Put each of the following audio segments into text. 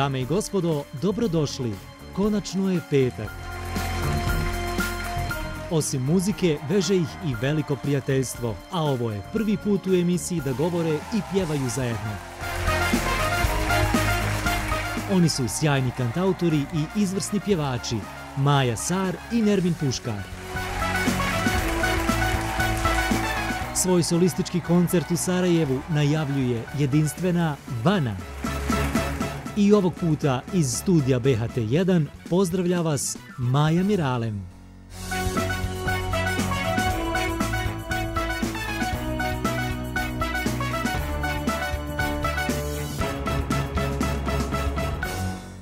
Dame i gospodo, dobrodošli. Konačno je petak. Osim muzike, veže ih i veliko prijateljstvo, a ovo je prvi put u emisiji da govore i pjevaju zajedno. Oni su sjajni kantautori i izvrsni pjevači, Maja Sar i Nermin Puškar. Svoj solistički koncert u Sarajevu najavljuje jedinstvena Vana. I ovog puta iz studija BHT1 pozdravlja vas Maja Miralem.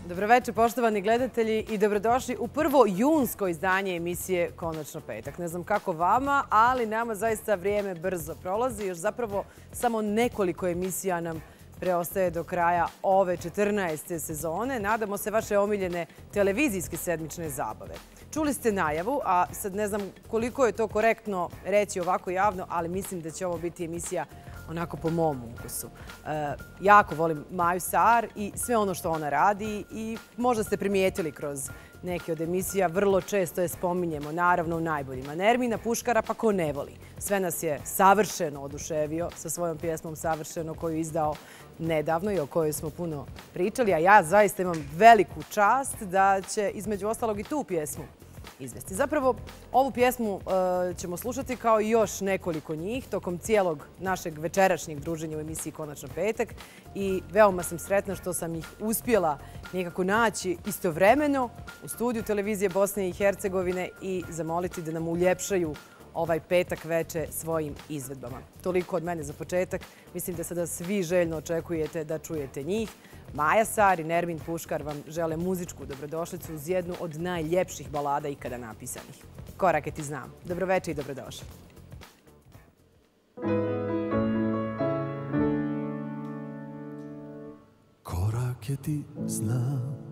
Dobroveče, poštovani gledatelji i dobrodošli u prvo junsko izdanje emisije Konačno petak. Ne znam kako vama, ali nama zaista vrijeme brzo prolazi. Još zapravo samo nekoliko emisija nam preostaje do kraja ove 14. sezone. Nadamo se vaše omiljene televizijske sedmične zabave. Čuli ste najavu, a sad ne znam koliko je to korektno reći ovako javno, ali mislim da će ovo biti emisija onako po mom ukusu. E, jako volim Maju Sar i sve ono što ona radi i možda ste primijetili kroz neke od emisija, vrlo često je spominjemo, naravno u najboljima. Nermina Puškara pa ko ne voli. Sve nas je savršeno oduševio sa svojom pjesmom Savršeno koju je izdao nedavno i o kojoj smo puno pričali, a ja zaista imam veliku čast da će između ostalog i tu pjesmu izvesti. Zapravo, ovu pjesmu e, ćemo slušati kao i još nekoliko njih tokom cijelog našeg večerašnjeg druženja u emisiji Konačno petak i veoma sam sretna što sam ih uspjela nekako naći istovremeno u studiju televizije Bosne i Hercegovine i zamoliti da nam uljepšaju ovaj petak veče svojim izvedbama. Toliko od mene za početak. Mislim da sada svi željno očekujete da čujete njih. Maja Sar i Nermin Puškar vam žele muzičku dobrodošlicu uz jednu od najljepših balada ikada napisanih. Korake ti znam. Dobroveče i dobrodošli. Korake ti znam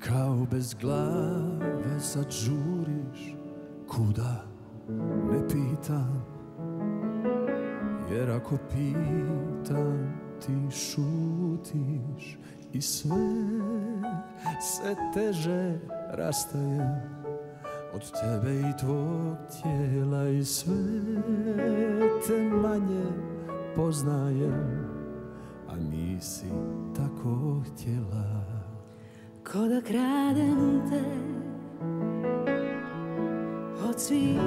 Kao bez glave sad žuriš Kuda ne pitam Jer ako pitam ti šutiš i sve se teže rastaje od tebe i tvog tijela i sve te manje poznajem a nisi tako htjela. Ko da kradem te od svih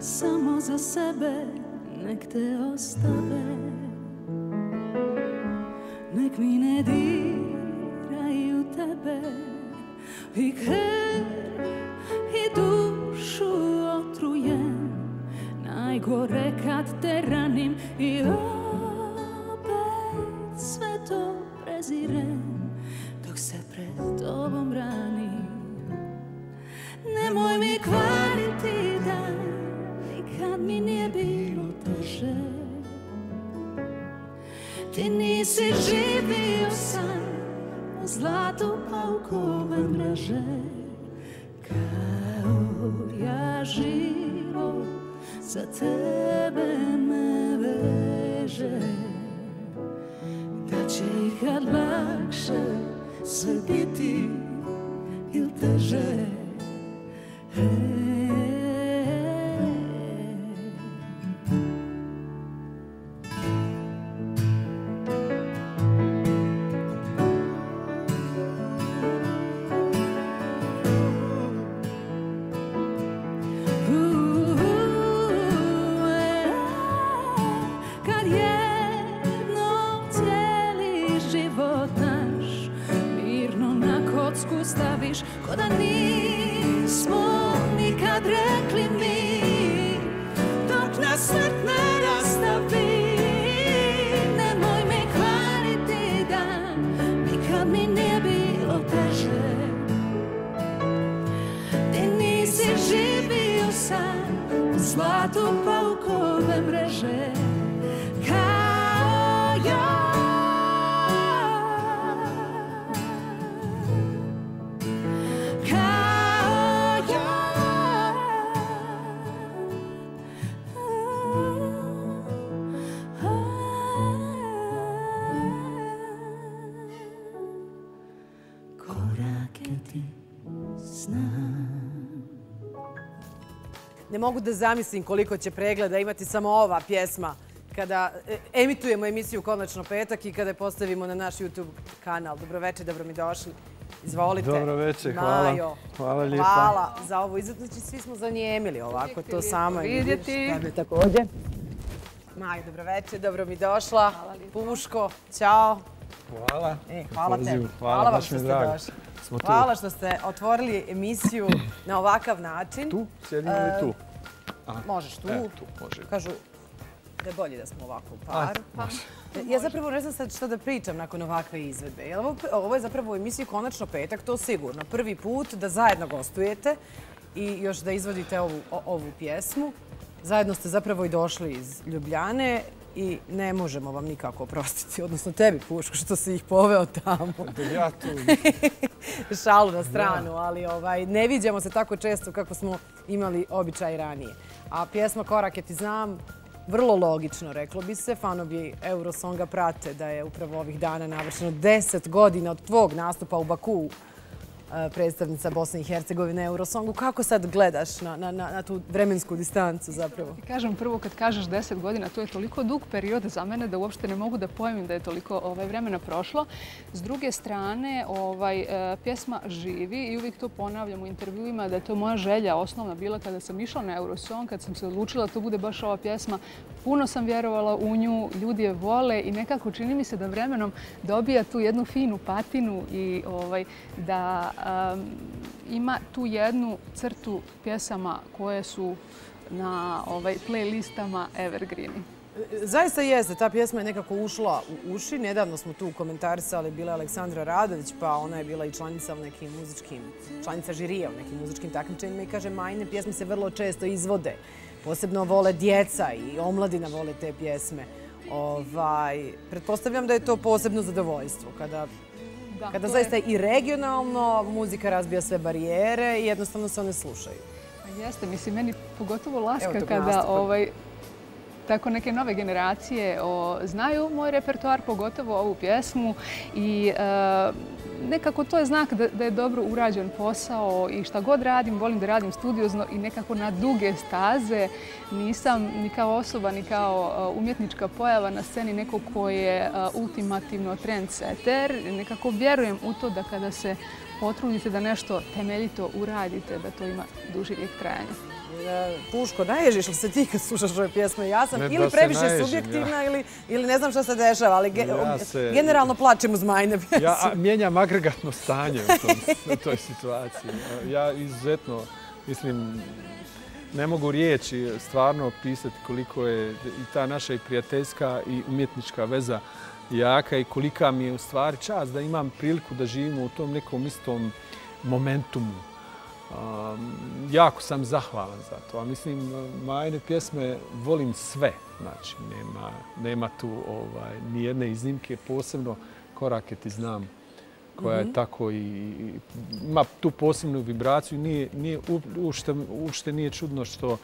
samo za sebe nek te ostave nek mi ne diraju tebe i krv i dušu otrujem. Najgore kad te ranim i opet sve to prezirem. Dok se pred tobom ranim nemoj mi ti dan nikad mi nije bilo teže. Ti nisi živio sam u zlatu paukove mreže. Kao ja živo za tebe me veže. Da će ikad lakše sve biti ili teže. Mogu da zamislim koliko će pregleda imati samo ova pjesma kada e, emitujemo emisiju Konačno petak i kada je postavimo na naš YouTube kanal. Dobroveče, dobro mi došli. Izvolite. Dobroveče, hvala. Majo, Hvala lijepa. Hvala za ovo. Znači, svi smo zanijemili ovako, to samo. vidjeti. Tebe također. Majo, dobroveče, dobro mi došla. Puško, čao. Hvala. E, hvala pozivu. Hvala vam što ste došli. Tu. Hvala što ste otvorili emisiju na ovakav način. Tu? Sjedimo li E, Možeš tu. E, tu, može. Kažu da je bolje da smo ovako u paru. Pa, ja zapravo ne znam sad što da pričam nakon ovakve izvedbe. Ovo, ovo je zapravo u emisiji Konačno petak, to sigurno. Prvi put da zajedno gostujete i još da izvodite ovu, pjesmu. Zajedno ste zapravo i došli iz Ljubljane i ne možemo vam nikako oprostiti, odnosno tebi Puško što si ih poveo tamo. Da ja tu. Šalu na stranu, ali ovaj, ne viđamo se tako često kako smo imali običaj ranije. A pjesma Korake ti znam, vrlo logično, reklo bi se. Fanovi Eurosonga prate da je upravo ovih dana navršeno 10 godina od tvog nastupa u Bakuu predstavnica Bosne i Hercegovine Eurosongu. Kako sad gledaš na, na, na, tu vremensku distancu zapravo? Ti kažem prvo kad kažeš 10 godina, to je toliko dug period za mene da uopšte ne mogu da pojmim da je toliko ovaj, vremena prošlo. S druge strane, ovaj, e, pjesma živi i uvijek to ponavljam u intervjuima da je to moja želja osnovna bila kada sam išla na Eurosong, kad sam se odlučila da to bude baš ova pjesma. Puno sam vjerovala u nju, ljudi je vole i nekako čini mi se da vremenom dobija tu jednu finu patinu i ovaj, da um, ima tu jednu crtu pjesama koje su na ovaj playlistama Evergreeni. Zaista jeste, ta pjesma je nekako ušla u uši. Nedavno smo tu komentarisali, bila je Aleksandra Radović, pa ona je bila i članica u nekim muzičkim, članica žirija u nekim muzičkim takmičenjima i kaže Majne pjesme se vrlo često izvode. Posebno vole djeca i omladina vole te pjesme. Ovaj, pretpostavljam da je to posebno zadovoljstvo kada Da, Kada zaista je, i regionalno muzika razbija sve barijere i jednostavno se one slušaju. Pa jeste, mislim, meni pogotovo laska kada ovaj, tako neke nove generacije o, znaju moj repertoar, pogotovo ovu pjesmu i e, nekako to je znak da, da je dobro urađen posao i šta god radim, volim da radim studiozno i nekako na duge staze. Nisam ni kao osoba, ni kao uh, umjetnička pojava na sceni neko ko je uh, ultimativno trendsetter. Nekako vjerujem u to da kada se potrudite da nešto temeljito uradite, da to ima duži vijek trajanja. E, Puško, naježiš li se ti kad slušaš ove pjesme? Ja sam Ne ili previše naježim, subjektivna ili, ili ne znam šta se dešava, ali ge- Ja se- generalno plačem uz majne pjesme. Ja a, mijenjam agregatno stanje u, tom, u toj situaciji. Ja izuzetno, mislim, ne mogu riječi stvarno opisati koliko je i ta naša i prijateljska i umjetnička veza jaka i kolika mi je u stvari čast da imam priliku da živimo u tom nekom istom momentumu. Um, jako sam zahvalan za to. A mislim, majne pjesme volim sve. Znači, nema, nema tu ovaj, ni jedne iznimke, posebno korake ti znam koja je tako i, ima tu posebnu vibraciju. Nije, nije, u- uopšte, uopšte nije čudno što,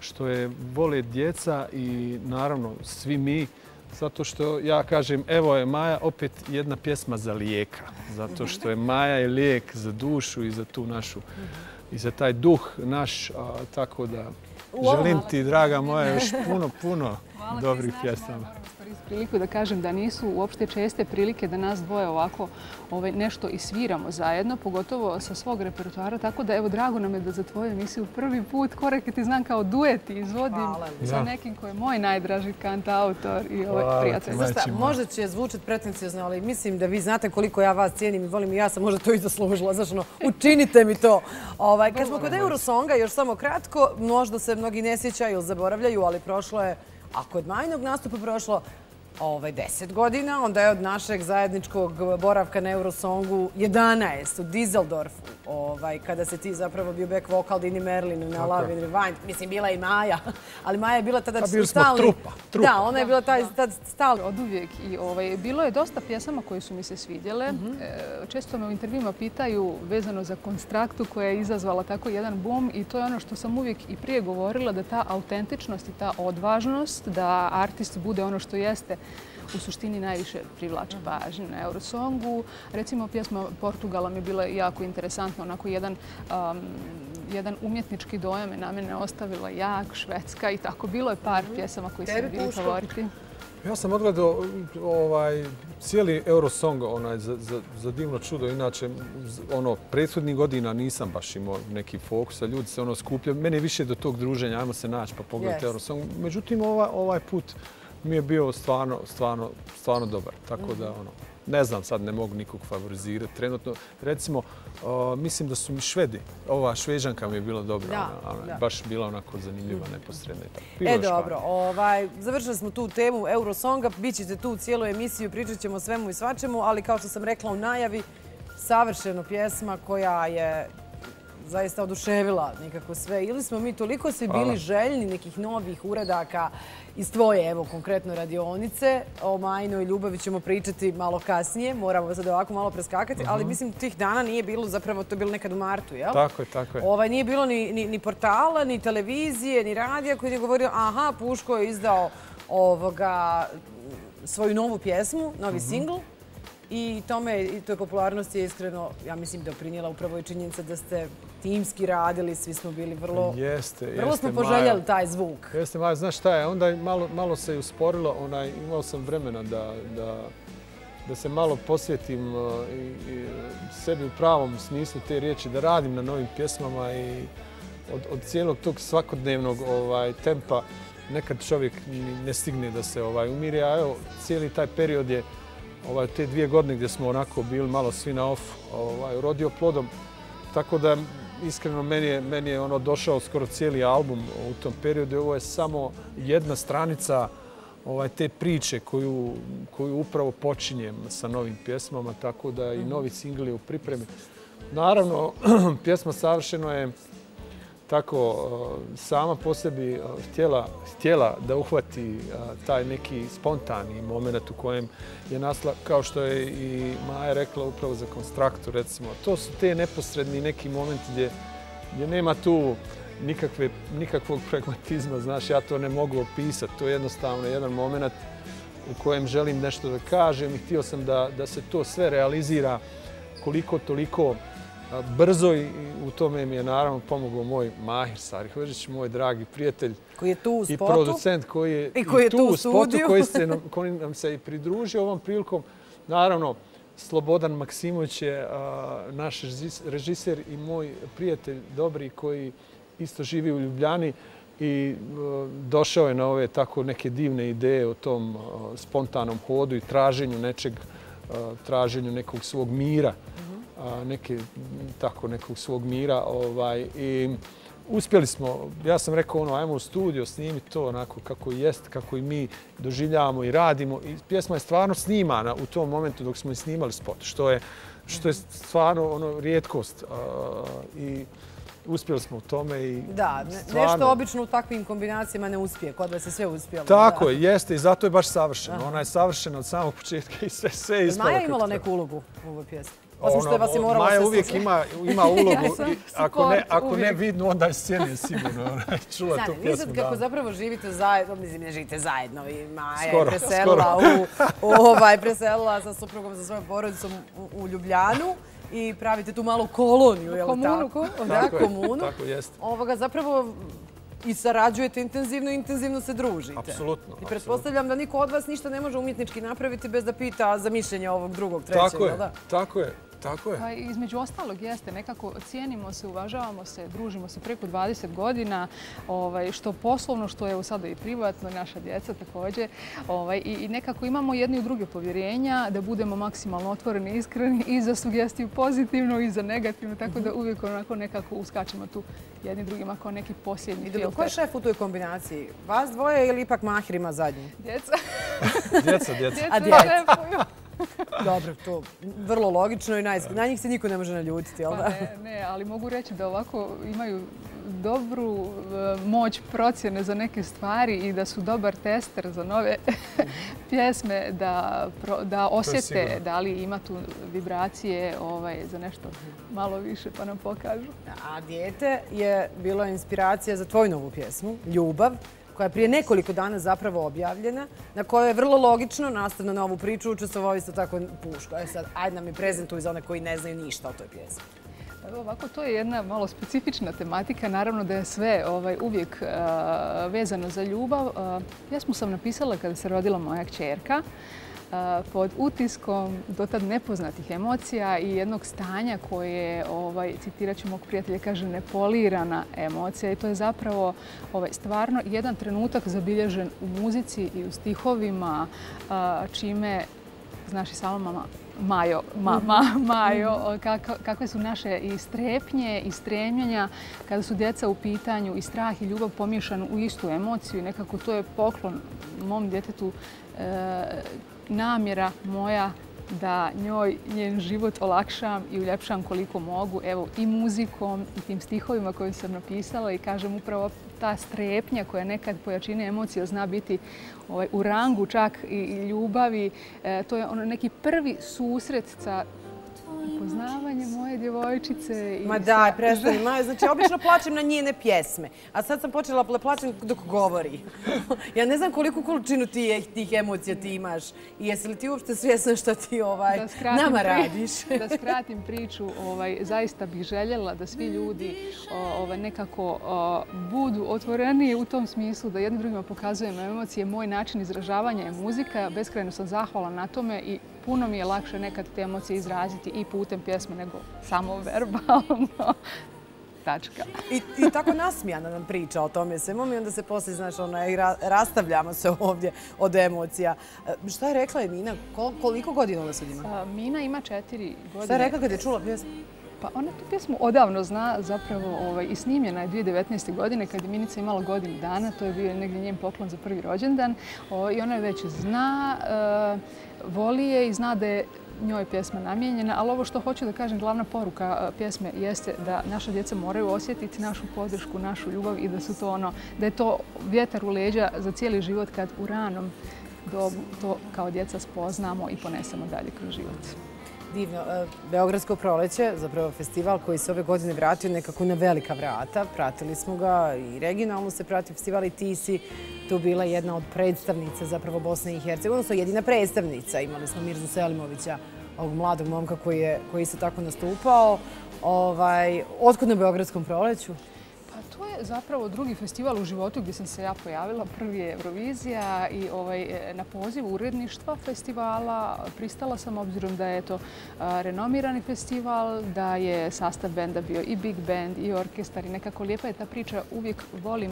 što je vole djeca i naravno svi mi zato što ja kažem, evo je Maja opet jedna pjesma za lijeka. Zato što je Maja je lijek za dušu i za tu našu i za taj duh naš, a, tako da želim ti, draga moja, još puno, puno dobrih pjesama. Priliku da kažem da nisu uopšte česte prilike da nas dvoje ovako ovaj, nešto i sviramo zajedno, pogotovo sa svog repertoara, tako da evo drago nam je da za tvoju emisiju prvi put koreke ti znam kao duet i izvodim Hvala sa nekim koji je moj najdraži kantautor i ovaj Hvala prijatelj. moja. možda će zvučati pretencijozno, ali mislim da vi znate koliko ja vas cijenim i volim i ja sam možda to i zaslužila. Znaš, ono, učinite mi to. Ovaj, kad smo kod Eurosonga, još samo kratko, možda se mnogi ne sjećaju ili zaboravljaju, ali prošlo je, ako od majnog nastupa prošlo, ovaj, 10 godina, onda je od našeg zajedničkog boravka na Eurosongu 11 u Dizeldorfu, ovaj, kada se ti zapravo bio back vokal Dini Merlin na Love and Rewind. Mislim, bila i Maja, ali Maja je bila tada Pa bili smo stalni- trupa, trupa. Da, ona je bila taj tad stalni Od uvijek. I, ovaj, bilo je dosta pjesama koje su mi se svidjele. E, često me u intervjuima pitaju vezano za konstraktu koja je izazvala tako jedan boom i to je ono što sam uvijek i prije govorila da ta autentičnost i ta odvažnost, da artist bude ono što jeste u suštini najviše privlače pažnju na Eurosongu. Recimo, pjesma Portugala mi je bila jako interesantna, onako jedan jedan umjetnički dojam je na mene ostavila jak, švedska i tako. Bilo je par pjesama koji su bili favoriti. Ja sam odgledao ovaj, cijeli Eurosong onaj, za, za, za divno čudo. Inače, ono, prethodnih godina nisam baš imao neki fokus, a ljudi se ono skupljaju. Mene je više do tog druženja, ajmo se naći pa pogledati yes. Eurosong. Međutim, ovaj, ovaj put mi je bio stvarno, stvarno, stvarno dobar. Tako da, ono, ne znam, sad ne mogu nikog favorizirati. Trenutno, recimo, mislim da su mi švedi. Ova šveđanka mi je bila dobra. Da, ona, da. Baš bila onako zanimljiva, neposredna. Bilo e, dobro. Ovaj, završili smo tu temu Eurosonga. Bićete tu cijelu emisiju, pričat ćemo svemu i svačemu, ali kao što sam rekla u najavi, savršeno pjesma koja je zaista oduševila nekako sve. Ili smo mi toliko svi bili željni nekih novih uradaka iz tvoje, evo, konkretno radionice. O Majnoj ljubavi ćemo pričati malo kasnije. Moramo sad ovako malo preskakati. Ali mhm. mislim, tih dana nije bilo, zapravo to je bilo nekad u martu, jel? Tako je, tako je. Ovaj, nije bilo ni, ni, ni portala, ni televizije, ni radija koji je govorio aha, Puško je izdao ovoga, svoju novu pjesmu, novi mm singl. I tome, i toj popularnosti je iskreno, ja mislim, doprinjela upravo i činjenica da ste timski radili, svi smo bili vrlo... Jeste, jeste. Vrlo smo poželjeli taj zvuk. Jeste, Maja, znaš šta je, onda malo, malo se usporilo, onaj, imao sam vremena da, da, da se malo posjetim uh, i, i sebi u pravom smislu te riječi, da radim na novim pjesmama i od, od cijelog tog svakodnevnog ovaj, tempa nekad čovjek ne stigne da se ovaj umiri, a evo, cijeli taj period je ovaj, te dvije godine gdje smo onako bili malo svi na off, ovaj, rodio plodom. Tako da, iskreno, meni je, meni je ono došao skoro cijeli album u tom periodu. Ovo je samo jedna stranica ovaj, te priče koju, koju upravo počinjem sa novim pjesmama, tako da i novi singl je u pripremi. Naravno, pjesma Savršeno je tako uh, sama po sebi uh, htjela, htjela da uhvati uh, taj neki spontani moment u kojem je nasla, kao što je i Maja rekla upravo za konstraktu, recimo. To su te neposredni neki momenti gdje, gdje nema tu nikakve, nikakvog pragmatizma, znaš, ja to ne mogu opisati. To je jednostavno jedan moment u kojem želim nešto da kažem i htio sam da, da se to sve realizira koliko toliko brzo i u tome mi je naravno pomogao moj Mahir Sarihović, moj dragi prijatelj koji je tu u spotu. i producent koji je, I koji je tu, u spotu koji, se, koji nam se i pridružio ovom prilikom. Naravno, Slobodan Maksimović je naš režiser i moj prijatelj dobri koji isto živi u Ljubljani i došao je na ove tako neke divne ideje o tom spontanom hodu i traženju nečeg, traženju nekog svog mira neke, tako, nekog svog mira. Ovaj, I uspjeli smo, ja sam rekao, ono, ajmo u studio, snimi to onako kako jest, kako i mi doživljavamo i radimo. I pjesma je stvarno snimana u tom momentu dok smo i snimali spot, što je, što je stvarno ono, rijetkost. I uspjeli smo u tome i Da, nešto obično u takvim kombinacijama ne uspije, kod da se sve uspijelo. Tako je, jeste i zato je baš savršeno. Ona je savršena od samog početka i sve, sve ispalo. Maja imala neku ulogu u ovoj pjesmi? Osim što je vas i moralo Maja uvijek ima, ima ulogu. ako, ne, ako ne vidno, onda je sceni sigurno čula tu pjesmu. Sad kako zapravo živite zajedno, mislim ne živite zajedno, i Maja skoro, je preselila, u, ovaj, preselila sa suprugom, sa svojom porodicom u, u Ljubljanu i pravite tu malu koloniju, je li komunu, tako? Tako, da, komunu. Tako jeste. Ovoga zapravo i sarađujete intenzivno i intenzivno se družite. Apsolutno. I pretpostavljam da niko od vas ništa ne može umjetnički napraviti bez da pita za mišljenje ovog drugog, trećeg. Tako je, tako je. Tako je. Pa između ostalog jeste, nekako cijenimo se, uvažavamo se, družimo se preko 20 godina, ovaj, što poslovno, što je sada i privatno, naša djeca također. Ovaj, i, nekako imamo jedni u druge povjerenja da budemo maksimalno otvoreni i iskreni i za sugestiju pozitivnu i za negativnu, tako da uvijek onako nekako uskačemo tu jedni drugima kao neki posljednji filter. Ko je šef u toj kombinaciji? Vas dvoje ili ipak Mahir ima zadnji? Djeca. djeca, djeca. A djeca. Dobro, to vrlo logično i na njih se niko ne može naljutiti, jel pa da? Ne, ne, ali mogu reći da ovako imaju dobru e, moć procjene za neke stvari i da su dobar tester za nove pjesme, da, da osjete da li ima tu vibracije ovaj, za nešto malo više pa nam pokažu. A dijete je bilo inspiracija za tvoju novu pjesmu, Ljubav koja je prije nekoliko dana zapravo objavljena, na kojoj je vrlo logično, nastavno na ovu priču, učestvovao isto tako Puško. E sad, ajde nam i prezentuj za one koji ne znaju ništa o toj pjesmi. Pa ovako, to je jedna malo specifična tematika. Naravno da je sve ovaj, uvijek uh, vezano za ljubav. Uh, pjesmu sam napisala kada se rodila moja kćerka pod utiskom dotad nepoznatih emocija i jednog stanja koje, ovaj, citirat ću mog prijatelja, kaže nepolirana emocija. I to je zapravo ovaj, stvarno jedan trenutak zabilježen u muzici i u stihovima, čime, znaš i sama mama, Majo, ma, ma, Majo, kakve su naše i strepnje i stremljenja kada su djeca u pitanju i strah i ljubav pomiješani u istu emociju. Nekako to je poklon mom djetetu e, namjera moja da njoj njen život olakšam i uljepšam koliko mogu, evo i muzikom i tim stihovima koje sam napisala i kažem upravo ta strepnja koja nekad pojačine emocije zna biti ovaj, u rangu čak i ljubavi, e, to je ono neki prvi susret sa Poznavanje moje djevojčice. Ma daj, prestani. Znači, obično plaćem na njene pjesme. A sad sam počela da plaćem dok govori. Ja ne znam koliko količinu tih emocija ti imaš. I jesi li ti uopšte svjesna što ti ovaj, nama radiš? Da skratim priču, ovaj, zaista bih željela da svi ljudi ovaj, nekako budu otvoreni u tom smislu da jednim drugima pokazujemo emocije. Moj način izražavanja je muzika. Beskrajno sam zahvala na tome i puno mi je lakše nekad te emocije izraziti i putem pjesme nego samo verbalno. Tačka. I, I tako nasmijana nam priča o tome svemu i onda se poslije, znaš, ona, i rastavljamo se ovdje od emocija. E, šta je rekla je Mina? Koliko godina ona sad ima? Mina ima četiri godine. Šta je rekla kad je čula pjesmu? Pa ona tu pjesmu odavno zna, zapravo ovaj, i snimljena je 2019. godine kad je Minica imala godinu dana, to je bio negdje njen poklon za prvi rođendan o, i ona je već zna, e, voli je i zna da je njoj pjesma namijenjena, ali ovo što hoću da kažem, glavna poruka e, pjesme jeste da naša djeca moraju osjetiti našu podršku, našu ljubav i da su to ono, da je to vjetar u leđa za cijeli život kad u ranom dobu to kao djeca spoznamo i ponesemo dalje kroz život divno. E, Beogradsko proleće, zapravo festival koji se ove godine vratio nekako na velika vrata. Pratili smo ga i regionalno se pratio festival i ti si tu bila jedna od predstavnica zapravo Bosne i Hercegovine, odnosno jedina predstavnica. Imali smo Mirzu Selimovića, ovog mladog momka koji je koji se tako nastupao. Ovaj, otkud na Beogradskom proleću? To je zapravo drugi festival u životu gdje sam se ja pojavila. Prvi je Eurovizija i ovaj, e, na poziv uredništva festivala pristala sam obzirom da je to renomirani festival, da je sastav benda bio i big band i orkestar i nekako lijepa je ta priča. Uvijek volim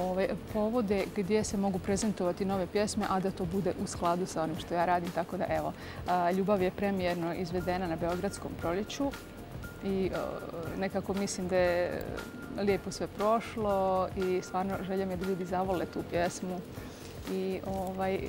ove povode gdje se mogu prezentovati nove pjesme, a da to bude u skladu sa onim što ja radim. Tako da evo, Ljubav je premijerno izvedena na Beogradskom proljeću i nekako mislim da je lijepo sve prošlo i stvarno želja mi je da ljudi zavole tu pjesmu. I ovaj, e,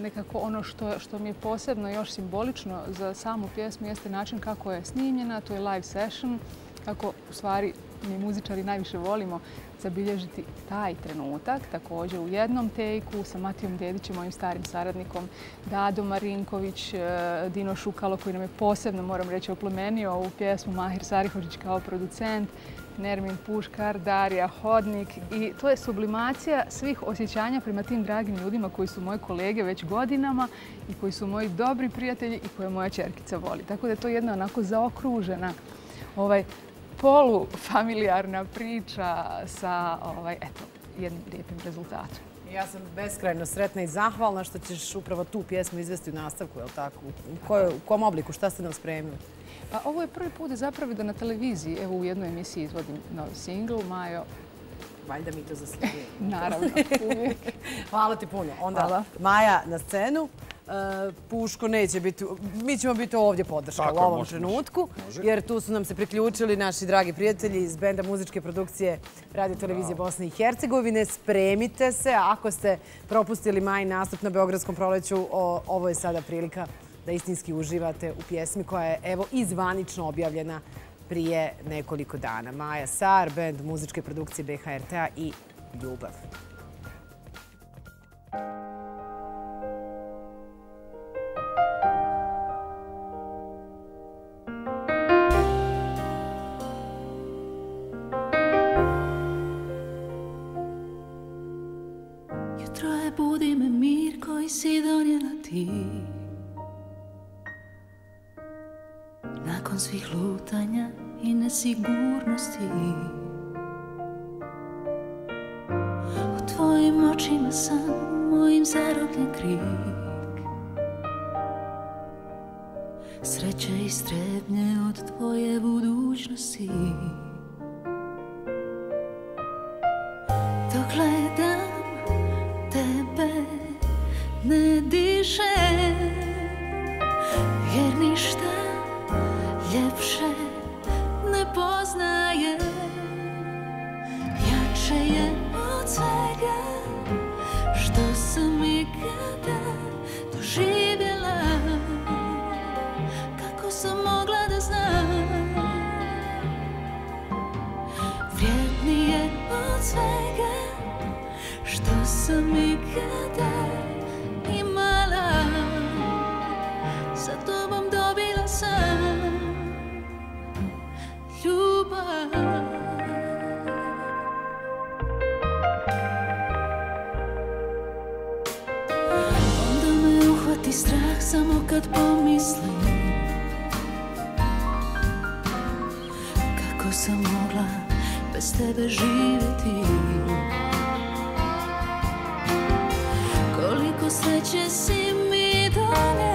nekako ono što, što mi je posebno još simbolično za samu pjesmu jeste način kako je snimljena, to je live session, kako u stvari mi muzičari najviše volimo zabilježiti taj trenutak. Također u jednom tejku sa Matijom Dedićem, mojim starim saradnikom, Dado Marinković, e, Dino Šukalo koji nam je posebno, moram reći, oplemenio ovu pjesmu, Mahir Sarihović kao producent, Nermin Puškar, Darija Hodnik i to je sublimacija svih osjećanja prema tim dragim ljudima koji su moje kolege već godinama i koji su moji dobri prijatelji i koje moja čerkica voli. Tako da je to jedna onako zaokružena ovaj, polufamilijarna priča sa ovaj, eto, jednim lijepim rezultatom. Ja sam beskrajno sretna i zahvalna što ćeš upravo tu pjesmu izvesti u nastavku, je li tako? U, kojoj, u kom obliku? Šta ste nam spremili? Pa ovo je prvi put zapravo da na televiziji, evo u jednoj emisiji izvodim novi singl, Majo. Valjda mi to zaslijedi. Naravno, uvijek. Hvala ti puno. Onda Hvala. Maja na scenu. E, Puško neće biti, mi ćemo biti ovdje podrška u ovom trenutku, jer tu su nam se priključili naši dragi prijatelji iz benda muzičke produkcije Radio Televizije Bosne i Hercegovine. Spremite se, ako ste propustili maj nastup na Beogradskom proleću, ovo je sada prilika da istinski uživate u pjesmi koja je evo izvanično objavljena prije nekoliko dana. Maja Sar, band muzičke produkcije BHRT-a i Ljubav. Jutro je budi me mir koji si donijela ti svih lutanja i nesigurnosti. U tvojim očima sam, mojim zarobljen krik. Sreće strebnje od tvoje budućnosti. Dokle kad pomislim Kako sam mogla bez tebe živjeti. Koliko sreće si mi donijela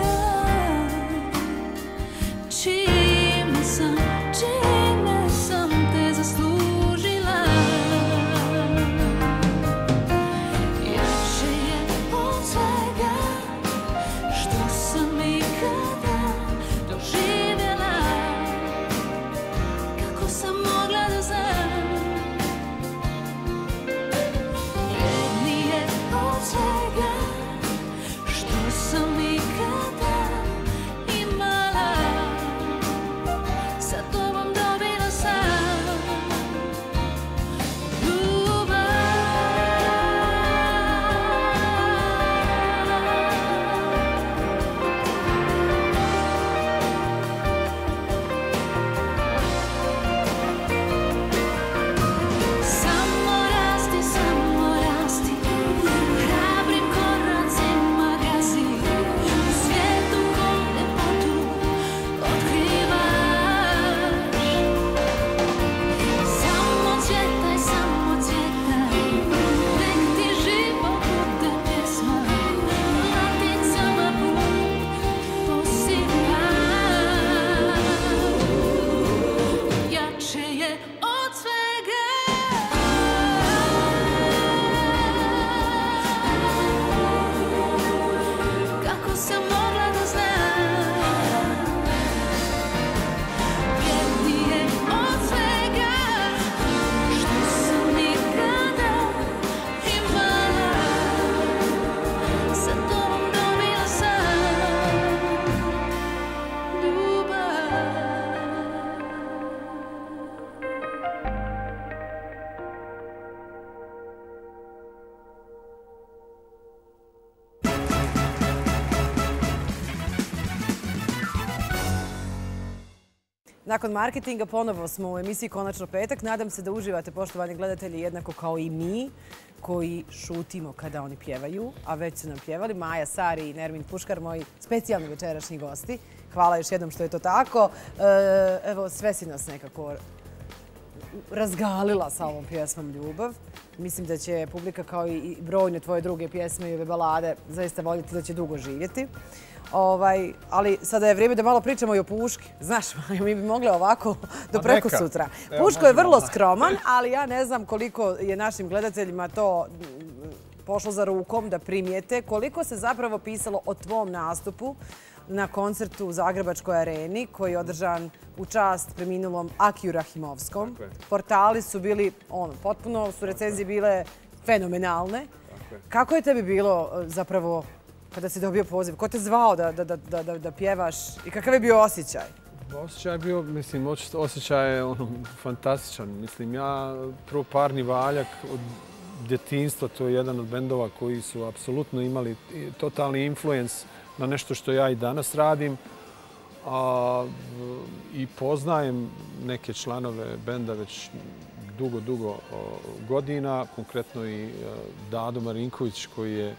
Nakon marketinga ponovo smo u emisiji Konačno petak. Nadam se da uživate, poštovani gledatelji, jednako kao i mi koji šutimo kada oni pjevaju, a već su nam pjevali. Maja Sari i Nermin Puškar, moji specijalni večerašnji gosti. Hvala još jednom što je to tako. E, evo, sve si nas nekako razgalila sa ovom pjesmom Ljubav. Mislim da će publika kao i brojne tvoje druge pjesme i ove balade zaista voljeti da će dugo živjeti. Ovaj, ali sada je vrijeme da malo pričamo i o Puški. Znaš, mi bi mogli ovako do preko sutra. Puško je vrlo skroman, ali ja ne znam koliko je našim gledateljima to mm, pošlo za rukom da primijete. Koliko se zapravo pisalo o tvom nastupu na koncertu u Zagrebačkoj areni koji je održan u čast preminulom Akiju Rahimovskom. Portali su bili, ono, potpuno su recenzije bile fenomenalne. Kako je tebi bilo e, zapravo Pa kada si dobio poziv? Ko te zvao da, da, da, da, da, da pjevaš i kakav je bio osjećaj? Osjećaj je bio, mislim, osjećaj je ono, fantastičan. Mislim, ja prvo parni valjak od djetinstva, to je jedan od bendova koji su apsolutno imali totalni influence na nešto što ja i danas radim. A, I poznajem neke članove benda već dugo, dugo godina, konkretno i e, Dado Marinković koji je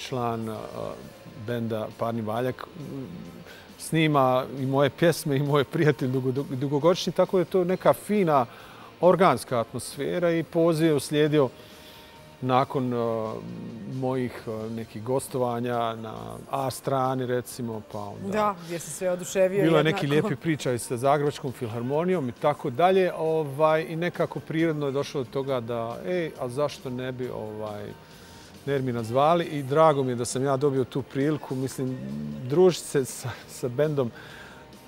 član uh, benda Parni Valjak, snima i moje pjesme i moje prijatelje dugogodišnji, tako da je to neka fina organska atmosfera i poziv je uslijedio nakon uh, mojih uh, nekih gostovanja na A strani, recimo, pa onda... Da, gdje se sve oduševio. Bilo je neki lijepi pričaj sa Zagrebačkom filharmonijom i tako dalje. Ovaj, I nekako prirodno je došlo do toga da, ej, a zašto ne bi ovaj, Nermi nazvali i drago mi je da sam ja dobio tu priliku. Mislim, družiti se sa, sa bendom,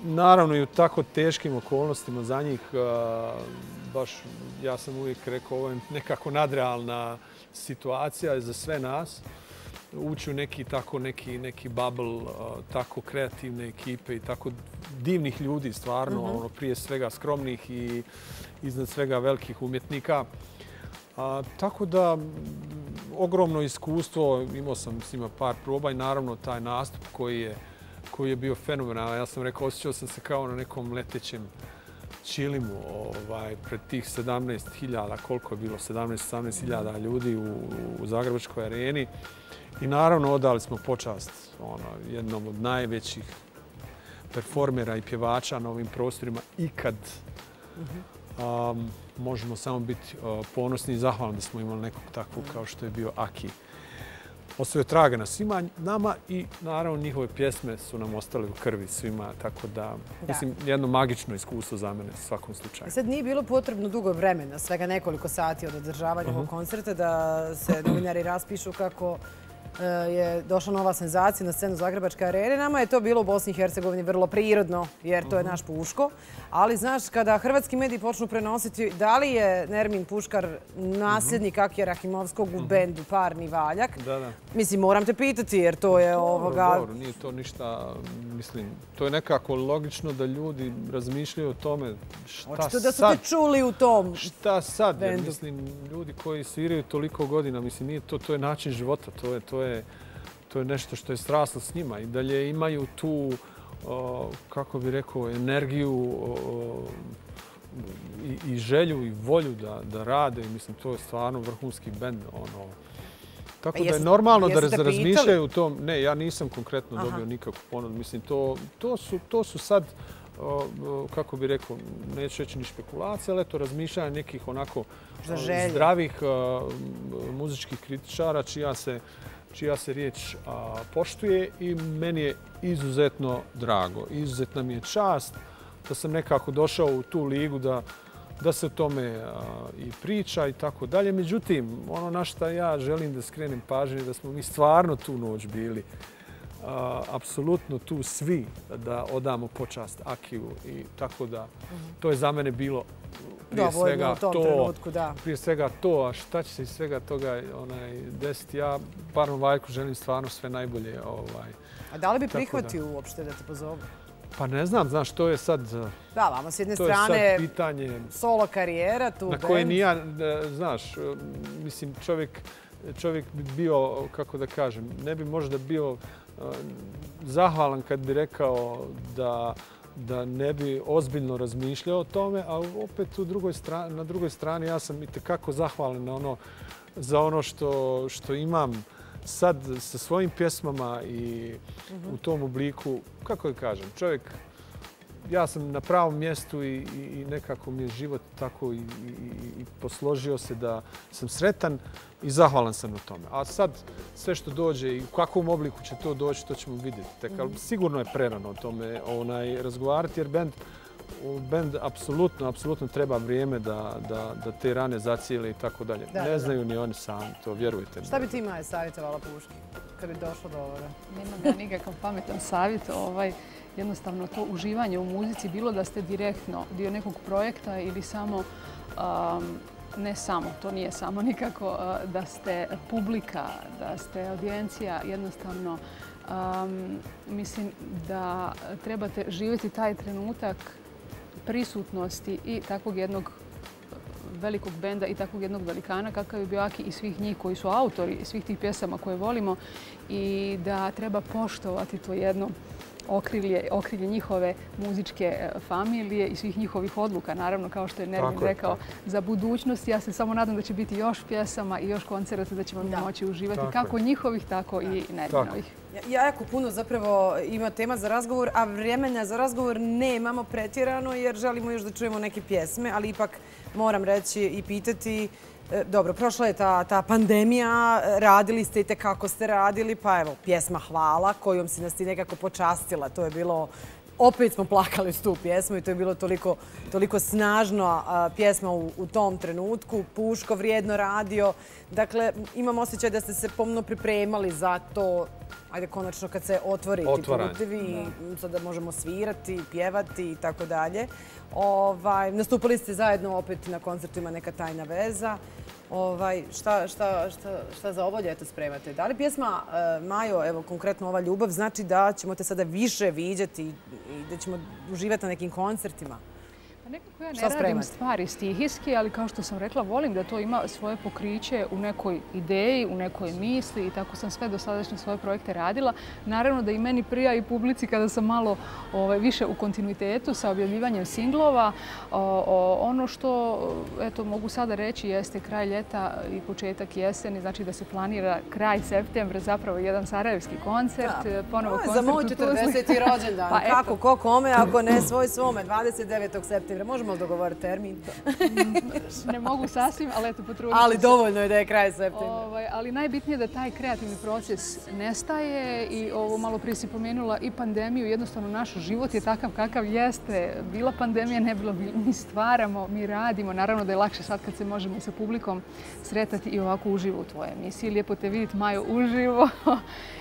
naravno i u tako teškim okolnostima za njih, baš ja sam uvijek rekao, ovo je nekako nadrealna situacija za sve nas ući u neki tako neki neki bubble tako kreativne ekipe i tako divnih ljudi stvarno mm -hmm. ono prije svega skromnih i iznad svega velikih umjetnika a, tako da ogromno iskustvo imao sam s njima par proba i naravno taj nastup koji je koji je bio fenomenalan ja sam rekao osjećao sam se kao na nekom letećem Čilimu ovaj, pred tih 17.000, koliko je bilo, 17-18.000 ljudi u, u Zagrebačkoj areni. I naravno odali smo počast ono, jednom od najvećih performera i pjevača na ovim prostorima ikad. Mhm. Um, možemo samo biti uh, ponosni i zahvalni da smo imali nekog takvog kao što je bio Aki. Ostavio traga na svima nama i naravno njihove pjesme su nam ostale u krvi svima, tako da, mislim, jedno magično iskustvo za mene u svakom slučaju. Sad nije bilo potrebno dugo vremena, svega nekoliko sati od održavanja ovog koncerta, da se novinari raspišu kako je došla nova senzacija na scenu Zagrebačke arene. Nama je to bilo u Bosni i Hercegovini vrlo prirodno, jer to je naš Puško. Ali, znaš, kada hrvatski mediji počnu prenositi da li je Nermin Puškar nasljednik Akija Rahimovskog u bendu Parni Valjak, da, da. mislim, moram te pitati, jer to je ovoga... Dobro, nije to ništa, mislim, to je nekako logično da ljudi razmišljaju o tome šta sad... Očito da su te čuli u tom Šta sad, jer, mislim, ljudi koji sviraju toliko godina, mislim, nije to, to je način života, to je, to je, to je nešto što je strasno s njima i dalje imaju tu, kako bi rekao, energiju i, i želju i volju da, da rade. I mislim, to je stvarno vrhunski bend. Ono. Tako da je normalno da razmišljaju u tom. Ne, ja nisam konkretno dobio nikakvu ponudu. Mislim, to, to, su, to su sad, kako bi rekao, neću reći ni špekulacije, ali eto, razmišljanje nekih onako zdravih muzičkih kritičara, čija se čija se riječ a, poštuje i meni je izuzetno drago. Izuzetna mi je čast da sam nekako došao u tu ligu da, da se o tome a, i priča i tako dalje. Međutim, ono na što ja želim da skrenem pažnje da smo mi stvarno tu noć bili apsolutno tu svi da odamo počast Akiju i tako da to je za mene bilo prije svega to, trenutku, da. prije svega to, a šta će se iz svega toga onaj, desiti, ja Parnu Vajku želim stvarno sve najbolje. Ovaj. A da li bi prihvatio uopšte da te pozovu? Pa ne znam, znaš, to je sad... Da, vama s jedne strane pitanje, solo karijera, tu Na koje nija, znaš, mislim, čovjek, čovjek bi bio, kako da kažem, ne bi možda bio zahvalan kad bi rekao da da ne bi ozbiljno razmišljao o tome, a opet u drugoj strani, na drugoj strani ja sam i tekako zahvalan na ono, za ono što, što imam sad sa svojim pjesmama i u tom obliku, kako da kažem, čovjek ja sam na pravom mjestu i, i nekako mi je život tako i, i, i posložio se da sam sretan i zahvalan sam na tome. A sad sve što dođe i u kakvom obliku će to doći, to ćemo vidjeti. Tek, ali mhm. sigurno je prerano o tome onaj, razgovarati jer band, band apsolutno, apsolutno treba vrijeme da, da, da te rane zacijele i tako dalje. Ne znaju ni oni sami, to vjerujte. Šta bi ti Maja savjetovala Puški kad bi došlo do ovoga? Nemam ja nikakav pametan savjet. Ovaj, jednostavno to uživanje u muzici, bilo da ste direktno dio nekog projekta ili samo, um, ne samo, to nije samo nikako, da ste publika, da ste audijencija, jednostavno um, mislim da trebate živjeti taj trenutak prisutnosti i takvog jednog velikog benda i takvog jednog velikana kakav je Bioaki i svih njih koji su autori svih tih pjesama koje volimo i da treba poštovati to jedno okrilje, okrilje njihove muzičke e, familije i svih njihovih odluka, naravno, kao što je Nermin rekao, za budućnost. Ja se samo nadam da će biti još pjesama i još koncerata da ćemo mi moći uživati kako njihovih, tako i Nerminovih. Jako puno zapravo ima tema za razgovor, a vremena za razgovor ne imamo pretjerano jer želimo još da čujemo neke pjesme, ali ipak moram reći i pitati dobro, prošla je ta pandemija, radili ste i te kako ste radili, pa evo, pjesma Hvala, kojom si nas ti nekako počastila. To je bilo, opet smo plakali s tu pjesmu i to je bilo toliko snažno pjesma u tom trenutku. Puško vrijedno radio. Dakle, imam osjećaj da ste se pomno pripremali za to, ajde, konačno kad se otvori ti putevi, sada možemo svirati, pjevati i tako dalje. Ovaj, nastupali ste zajedno opet na koncertima Neka tajna veza. Ovaj, šta za ovo ljeto spremate? Da li pjesma e, Majo, evo konkretno ova ljubav, znači da ćemo te sada više vidjeti i da ćemo uživati na nekim koncertima? Pa nekako ja ne radim stvari stihijski, ali kao što sam rekla, volim da to ima svoje pokriće u nekoj ideji, u nekoj misli i tako sam sve do sadašnje svoje projekte radila. Naravno da i meni prija i publici kada sam malo ovaj, više u kontinuitetu sa objavljivanjem singlova. Ono što eto, mogu sada reći jeste kraj ljeta i početak jeseni, znači da se planira kraj septembra, zapravo jedan sarajevski koncert. Ponovo koncert Za moj 40. rođendan. Pa Kako, ko kome, ako ne svoj svome, 29. septembra septembra. Možemo li dogovoriti termin? ne mogu sasvim, ali eto, potrudite Ali dovoljno je da je kraj septembra. Ovaj, ali najbitnije je da taj kreativni proces nestaje i ovo malo prije si pomenula i pandemiju. Jednostavno, naš život je takav kakav jeste. Bila pandemija, ne bilo bi. Mi stvaramo, mi radimo. Naravno da je lakše sad kad se možemo sa publikom sretati i ovako uživo u tvoje emisiji. Lijepo te vidjeti, Majo, uživo.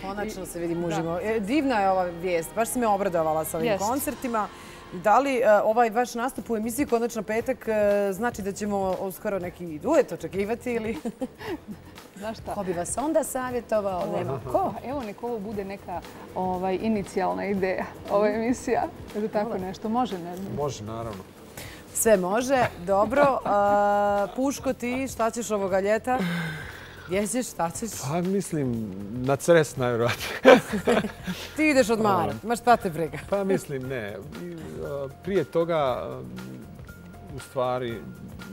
Konačno se vidim uživo. E, divna je ova vijest. Baš si me obradovala sa ovim koncertima. Da li e, ovaj vaš nastup u emisiji Konačno petak e, znači da ćemo uskoro neki duet očekivati ili... Znaš šta? Ko bi vas onda savjetovao? Nema ko? Evo neko ovo bude neka ovaj, inicijalna ideja, ova emisija. Da tako nešto može, ne znam. Može, naravno. Sve može, dobro. Puško ti, šta ćeš ovoga ljeta? Jesi, šta ćeš? Pa mislim, na cres najvjerojatnije. Ti ideš od Mara, imaš šta te briga. Pa mislim, ne. Prije toga, u stvari,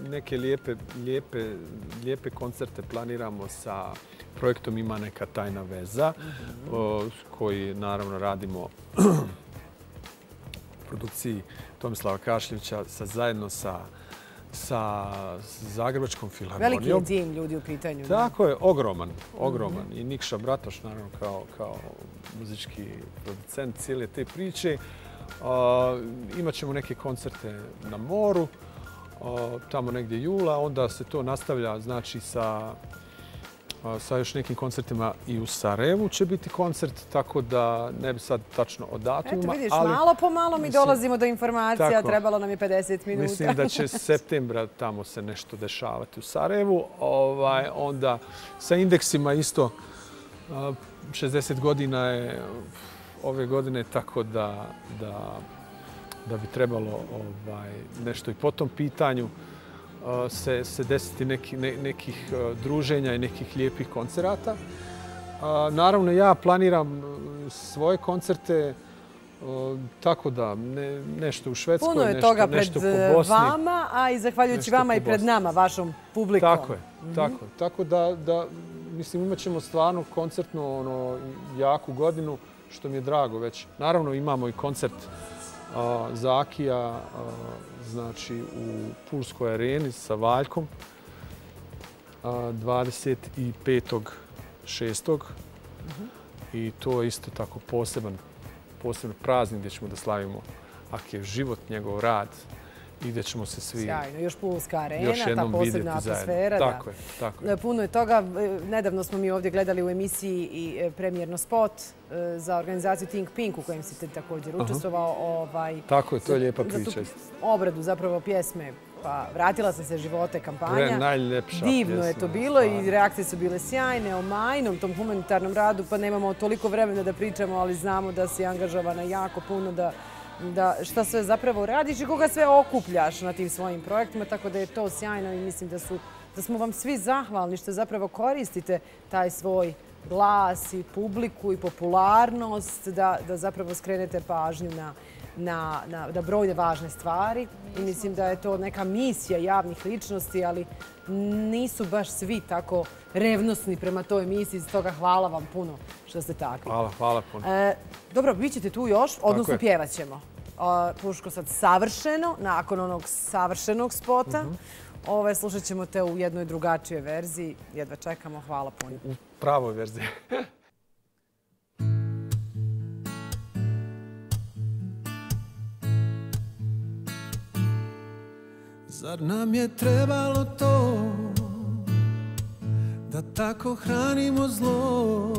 neke lijepe, lijepe, lijepe koncerte planiramo sa projektom Ima neka tajna veza, koji naravno radimo u produkciji Tomislava Kašljevića sa, zajedno sa sa Zagrebačkom filharmonijom. Veliki je tim ljudi u pitanju. Tako je, ogroman, ogroman. I Nikša Bratoš, naravno, kao, kao muzički producent cijele te priče. Imaćemo neke koncerte na moru, tamo negdje jula, onda se to nastavlja znači sa sa još nekim koncertima i u Sarajevu će biti koncert, tako da ne bi sad tačno o datumima. Eto vidiš, malo po malo mi dolazimo do informacija, trebalo nam je 50 minuta. Mislim da će septembra tamo se nešto dešavati u Sarajevu. Ovaj, onda sa indeksima isto 60 godina je ove godine, tako da, da, da bi trebalo ovaj, nešto i po tom pitanju se, se desiti neki, nekih druženja i nekih lijepih koncerata. Naravno, ja planiram svoje koncerte tako da ne, nešto u Švedskoj, Puno je nešto, toga nešto pred po Bosni. vama, a i zahvaljujući vama i pred nama, vašom publikom. Tako je, mm -hmm. tako je. Tako da, da, mislim, imat ćemo stvarno koncertnu, ono, jaku godinu, što mi je drago već. Naravno, imamo i koncert Zakija znači u Pulskoj areni sa Valjkom 25.6. I to je isto tako poseban, poseban praznik gdje ćemo da slavimo Aki je život, njegov rad, i gdje ćemo se svi Sjajno, još Pulska arena, ta posebna atmosfera. Tako je, tako je. Puno je toga. Nedavno smo mi ovdje gledali u emisiji i e, premijerno spot e, za organizaciju Think Pink u kojem si te također učestvovao. Ovaj, tako je, to je lijepa priča. Obradu zapravo pjesme. Pa vratila sam se živote kampanja. Najljepša Divno je to bilo i reakcije su bile sjajne o majnom tom humanitarnom radu. Pa nemamo toliko vremena da pričamo, ali znamo da si angažovana jako puno da da šta sve zapravo radiš i koga sve okupljaš na tim svojim projektima, tako da je to sjajno i mislim da, su, da smo vam svi zahvalni što zapravo koristite taj svoj glas i publiku i popularnost, da, da zapravo skrenete pažnju na, na, na, na brojne važne stvari. I mislim da je to neka misija javnih ličnosti, ali nisu baš svi tako revnosni prema toj emisiji. Stoga hvala vam puno što ste takvi. Hvala, hvala puno. E, dobro, bit ćete tu još, odnosno pjevat ćemo. Puško sad savršeno, nakon onog savršenog spota. Mhm. Ove, slušat ćemo te u jednoj drugačijoj verziji. Jedva čekamo. Hvala puno. U pravoj verziji. Zar nam je trebalo to da tako hranimo zlo?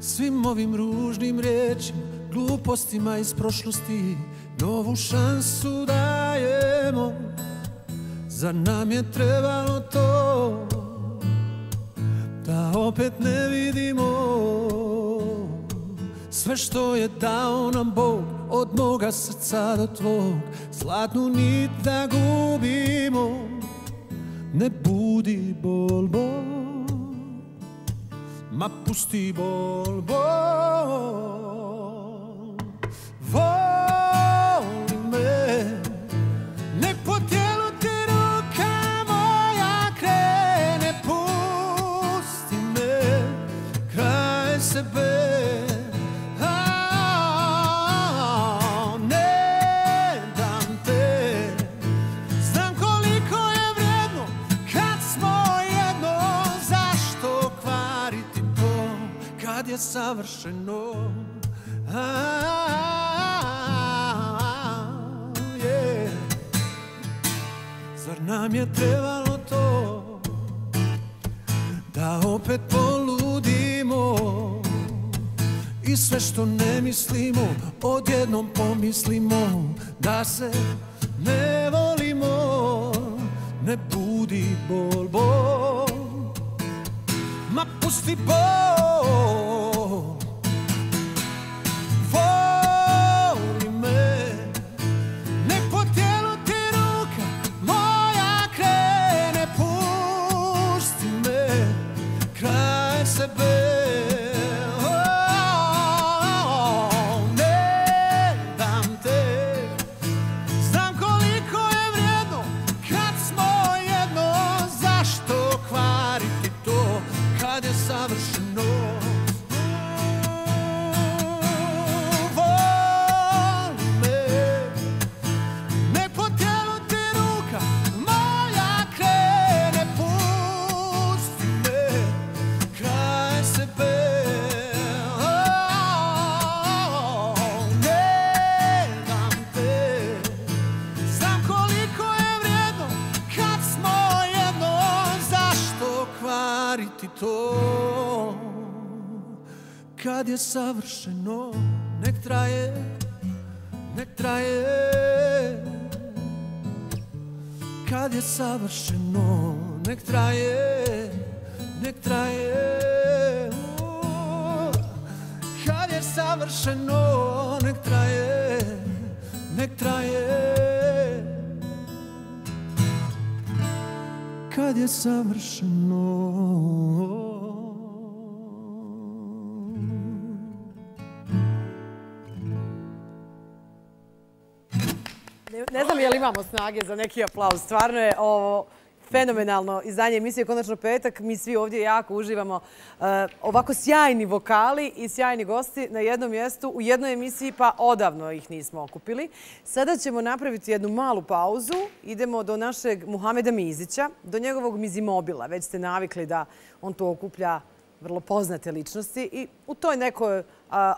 Svim ovim ružnim riječima, glupostima iz prošlosti novu šansu dajemo. Zar nam je trebalo to da opet ne vidimo sve što je dao nam Bog? Od moga srca do tvog zlatnu nit da gubimo. Ne budi bol bol ma pusti bol bol je. Savršeno Zar nam je trebalo to Da opet poludimo I sve što ne mislimo Odjednom pomislimo Da se ne volimo Ne budi bol, bol. Ma pusti bol. Je savršeno, nek traje, nek traje. Kad je savršeno, nek traje, nek traje. Kad je savršeno, nek traje, nek traje. Kad je savršeno, imamo snage za neki aplauz. Stvarno je ovo fenomenalno izdanje emisije Konačno petak. Mi svi ovdje jako uživamo eh, ovako sjajni vokali i sjajni gosti na jednom mjestu u jednoj emisiji, pa odavno ih nismo okupili. Sada ćemo napraviti jednu malu pauzu. Idemo do našeg Muhameda Mizića, do njegovog Mizimobila. Već ste navikli da on to okuplja vrlo poznate ličnosti i u toj nekoj eh,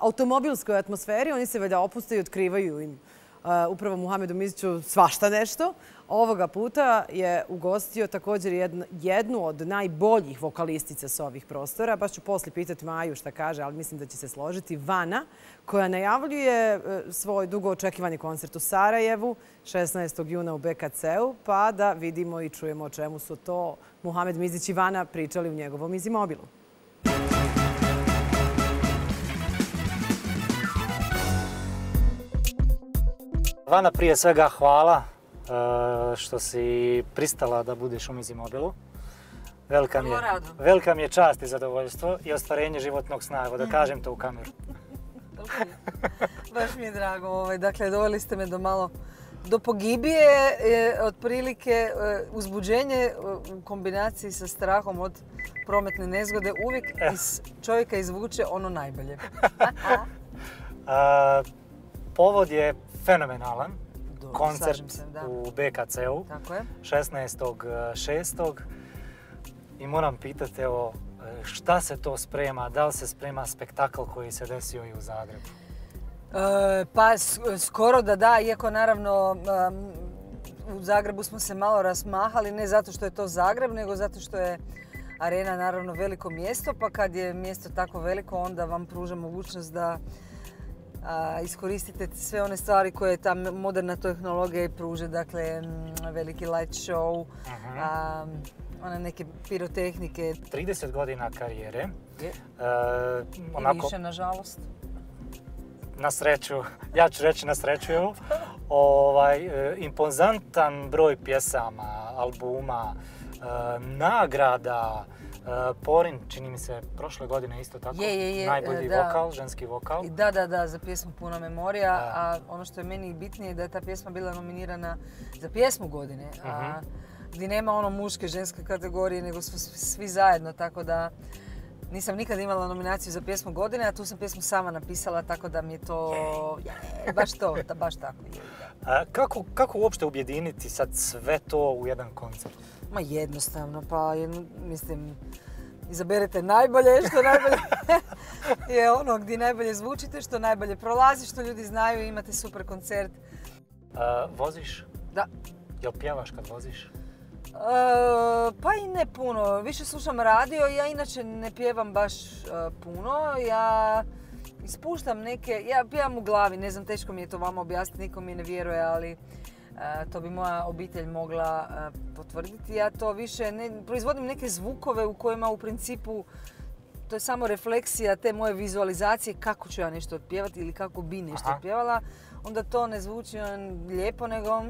automobilskoj atmosferi oni se valjda opuste i otkrivaju im Eh, upravo Muhamedu Miziću svašta nešto. Ovoga puta je ugostio također jednu od najboljih vokalistica s ovih prostora. Baš ću poslije pitati Maju šta kaže, ali mislim da će se složiti. Vana, koja najavljuje eh, svoj dugo očekivani koncert u Sarajevu 16. juna u BKC-u, pa da vidimo i čujemo o čemu su to Muhamed Mizić i Vana pričali u njegovom izimobilu. Vana, prije svega hvala e, što si pristala da budeš u Mizi Mobilu. Velika mi, je, velika mi je čast i zadovoljstvo i ostvarenje životnog sna. Evo da kažem to u kameru. Baš mi je drago. Ovaj. Dakle, doveli ste me do malo do pogibije, e, otprilike e, uzbuđenje e, u kombinaciji sa strahom od prometne nezgode uvijek iz čovjeka izvuče ono najbolje. A, povod je fenomenalan. Dobro, Koncert se, da. u BKC-u Tako je. 16.6. I moram pitati, evo, šta se to sprema? Da li se sprema spektakl koji se desio i u Zagrebu? E, pa skoro da da, iako naravno em, u Zagrebu smo se malo rasmahali, ne zato što je to Zagreb, nego zato što je arena naravno veliko mjesto, pa kad je mjesto tako veliko onda vam pruža mogućnost da a, iskoristite sve one stvari koje ta moderna tehnologija i pruže, dakle veliki light show, a, one neke pirotehnike 30 godina karijere. Je. E, i onako, više nažalost. na sreću, ja ću reći na sreću, evo, ovaj, e, impozantan broj pjesama, albuma, e, nagrada, e, Porin, čini mi se, prošle godine isto tako, Je, je, je, najbolji e, da. vokal, ženski vokal. I Da, da, da, za pjesmu Puna memorija, Da. a ono što je meni bitnije je da je ta pjesma bila nominirana za pjesmu godine, a Mhm. gdje nema ono muške, ženske kategorije, nego smo svi, svi zajedno, tako da nisam nikad imala nominaciju za pjesmu godine, a tu sam pjesmu sama napisala, tako da mi je to, je, baš to, da, baš tako je. da. A, kako, kako uopšte objediniti sad sve to u jedan koncert? Ma jednostavno, pa jedno, mislim, izaberete najbolje, što najbolje je ono gdje najbolje zvučite, što najbolje prolazi, što ljudi znaju i imate super koncert. A, voziš? Da. Jel pjevaš kad voziš? E, pa i ne puno. Više slušam radio. Ja inače ne pjevam baš e, puno. Ja ispuštam neke... Ja pjevam u glavi. Ne znam, teško mi je to vama objasniti. Niko mi ne vjeruje, ali to bi moja obitelj mogla potvrditi. Ja to više ne, proizvodim neke zvukove u kojima u principu to je samo refleksija te moje vizualizacije kako ću ja nešto otpjevati ili kako bi nešto Aha. otpjevala. Onda to ne zvuči on lijepo, nego...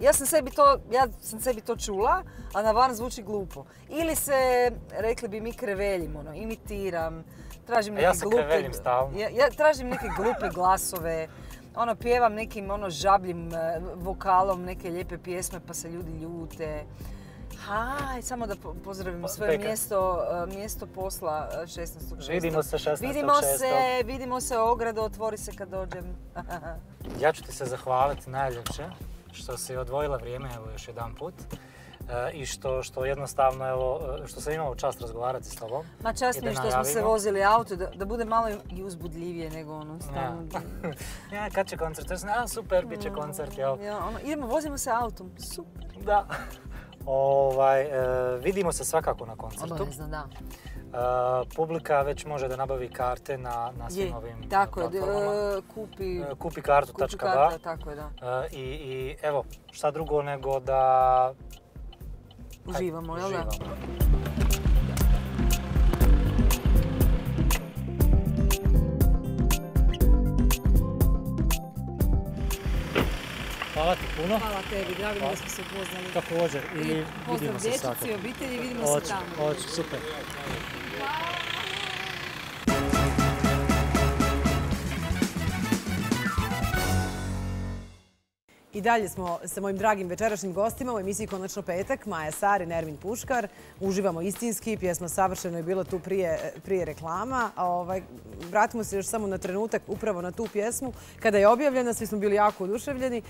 Ja sam sebi to, ja sam sebi to čula, a na van zvuči glupo. Ili se, rekli bi mi kreveljim, ono, imitiram, tražim neke ja se glupe... kreveljim stalno. Ja, ja tražim neke glupe glasove, ono, pjevam nekim ono žabljim e, vokalom neke lijepe pjesme pa se ljudi ljute. Haj, samo da po- pozdravim Pa, svoje mjesto, e, mjesto posla e, 16.6. Vidimo se 16.6. Vidimo se, vidimo se ogrado, otvori se kad dođem. Ja ću ti se zahvaliti najljepše što si odvojila vrijeme, evo još jedan put. E, I što, što jednostavno, evo, e, što sam imao čast razgovarati s tobom. Ma čast mi je da što smo se vozili auto, da, da bude malo i uzbudljivije nego ono stalno. Ja, kad će koncert? Ja sam, a super, bit će koncert, jel? Ja, ono, idemo, vozimo se autom. Super. Da. Ovaj, e, vidimo se svakako na koncertu. Obavezno, da. E, publika već može da nabavi karte na, na svim Je, ovim tako je, platformama. e, kupi, E, kupi Kupikartu.ba karta, tako je, da. E, i, I evo, šta drugo nego da... Uživamo, jel da? Hvala ti puno. Hvala tebi, drago mi da smo se upoznali. Također i vidimo Pozdrav se dječici svakako. i obitelji, vidimo se Hoću, tamo. hoću, super. I dalje smo sa mojim dragim večerašnjim gostima u emisiji Konačno petak, Maja Sari, Nermin Puškar. Uživamo istinski, pjesma savršeno je bila tu prije, prije reklama. A ovaj, vratimo se još samo na trenutak upravo na tu pjesmu. Kada je objavljena, svi smo bili jako oduševljeni.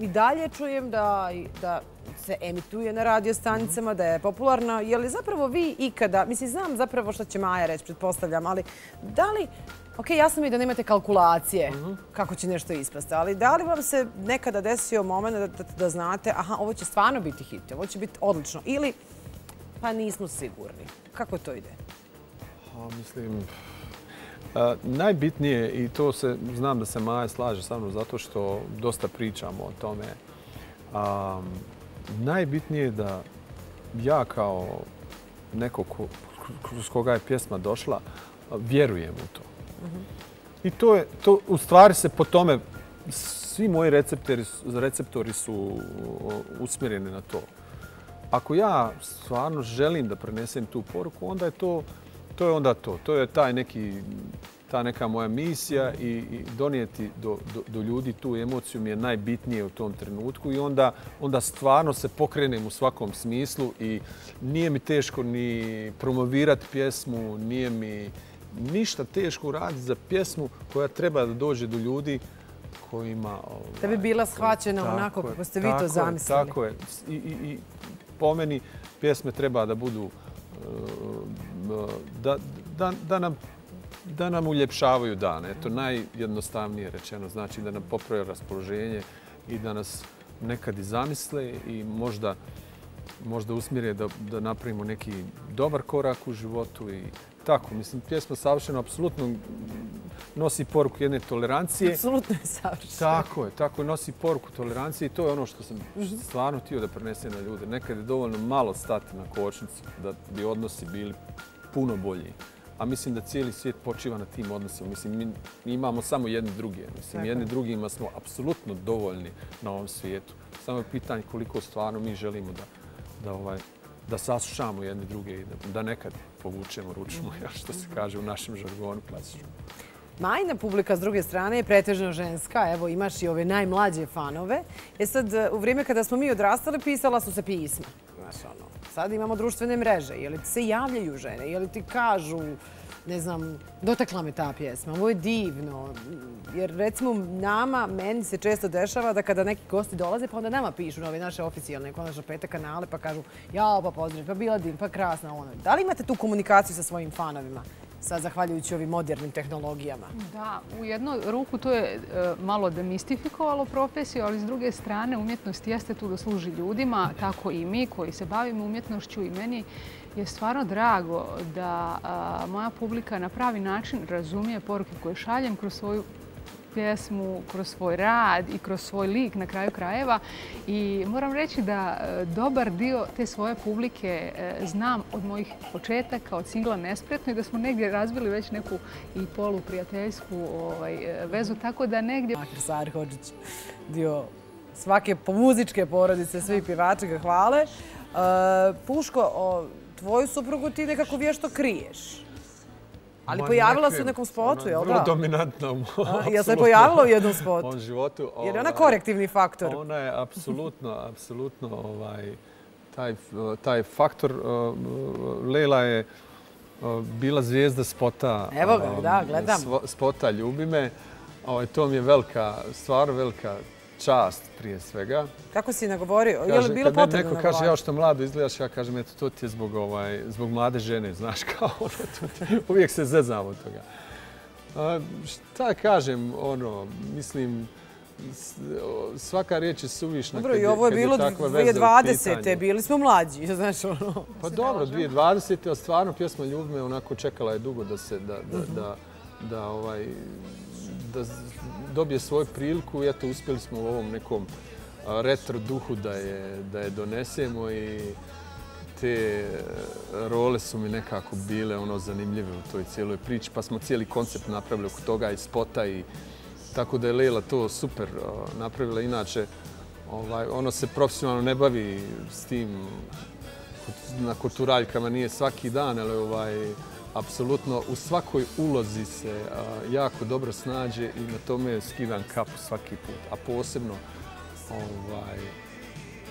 I dalje čujem da, da se emituje na radio stanicama, da je popularna. Je li zapravo vi ikada, mislim, znam zapravo što će Maja reći, pretpostavljam, ali da li Ok, jasno mi je da nemate kalkulacije kako će nešto ispasti, ali da li vam se nekada desio moment da, da, da znate aha, ovo će stvarno biti hit, ovo će biti odlično ili pa nismo sigurni. Kako to ide? A, mislim, a, najbitnije, i to se, znam da se Maja slaže sa mnom zato što dosta pričamo o tome, a, najbitnije je da ja kao neko ko, kroz koga je pjesma došla, vjerujem u to. I to je, to u stvari se po tome svi moji receptori, receptori su usmjereni na to. Ako ja stvarno želim da prenesem tu poruku, onda je to, to je onda to. To je taj neki ta neka moja misija i, i donijeti do, do, do ljudi tu emociju mi je najbitnije u tom trenutku i onda, onda stvarno se pokrenem u svakom smislu i nije mi teško ni promovirati pjesmu, nije mi ništa teško uraditi za pjesmu koja treba da dođe do ljudi kojima... Ovaj, da bi bila shvaćena koji, onako kako ste vi to zamislili. Tako je. I, i, I po meni pjesme treba da budu uh, da, da, da nam da nam uljepšavaju dan. Eto, najjednostavnije rečeno. Znači da nam poprave raspoloženje i da nas nekad i zamisle i možda, da, da napravimo neki dobar korak u životu i tako. Mislim, pjesma savršeno apsolutno nosi poruku jedne tolerancije. Apsolutno je savršeno. Tako je, tako je, nosi poruku tolerancije i to je ono što sam stvarno htio da prenesem na ljude. Nekad je dovoljno malo stati na kočnicu da bi odnosi bili puno bolji a mislim da cijeli svijet počiva na tim odnosima. Mislim, mi, mi imamo samo jedni druge. Mislim, Tako. jedni drugima smo apsolutno dovoljni na ovom svijetu. Samo je pitanje koliko stvarno mi želimo da, da, ovaj, da saslušamo jedni druge i da, da nekad povučemo ručnu, ja, što se kaže u našem žargonu klasičnom. Majna publika s druge strane je pretežno ženska. Evo, imaš i ove najmlađe fanove. E sad, u vrijeme kada smo mi odrastali, pisala su se pisma. Znaš, ono, sad imamo društvene mreže. Je li ti se javljaju žene? Je li ti kažu, ne znam, dotakla me ta pjesma, ovo je divno. Jer recimo nama, meni se često dešava da kada neki gosti dolaze, pa onda nama pišu na ove naše oficijalne, konačno pete kanale, pa kažu, jao, pa pozdrav, pa bila divna, pa krasna ono. Da li imate tu komunikaciju sa svojim fanovima? sad zahvaljujući ovim modernim tehnologijama. Da, u jednu ruku to je e, malo demistifikovalo profesiju, ali s druge strane umjetnost jeste tu da služi ljudima, tako i mi koji se bavimo umjetnošću i meni je stvarno drago da moja publika na pravi način razumije poruke koje šaljem kroz svoju pjesmu, kroz svoj rad i kroz svoj lik na kraju krajeva. I moram reći da e, dobar dio te svoje publike e, znam od mojih početaka, od singla Nespretno i da smo negdje razbili već neku i polu prijateljsku ovaj, e, vezu, tako da negdje... Mahir Sari Hođić, dio svake muzičke porodice, svi ga hvale. Puško, tvoju suprugu ti nekako vješto kriješ. Ali pojavila se u nekom spotu, je li da? Vrlo dominantna. Je se pojavila u jednom spotu? U životu. Jer je ona korektivni faktor. Ona je apsolutno, apsolutno ovaj, taj, taj faktor. Uh, Lela je uh, bila zvijezda spota. Evo ga, da, um, gledam. Spota Ljubi me. Ovaj, to mi je velika, stvarno velika čast prije svega. Kako si nagovorio? Kaže, je li bilo potrebno nagovorio? Neko kaže, ja što mlado izgledaš, ja kažem, eto, to ti je zbog, ovaj, zbog mlade žene, znaš, kao ono, uvijek se zezam od toga. A, šta kažem, ono, mislim, svaka riječ je suvišna dobro, kad, i ovo je bilo 2020. Bili smo mlađi, znaš ono. Pa dobro, 2020. a stvarno pjesma Ljubme onako čekala je dugo da se, da, da, da, da, ovaj, da dobije svoju priliku i eto, uspjeli smo u ovom nekom retro duhu da je, da je donesemo i te e, role su mi nekako bile ono zanimljive u toj cijeloj priči, pa smo cijeli koncept napravili oko toga i spota i tako da je Leila to super napravila. Inače, ovaj, ono se profesionalno ne bavi s tim na koturaljkama, nije svaki dan, ali ovaj, apsolutno u svakoj ulozi se jako dobro snađe i na tome skidam kapu svaki put. A posebno ovaj,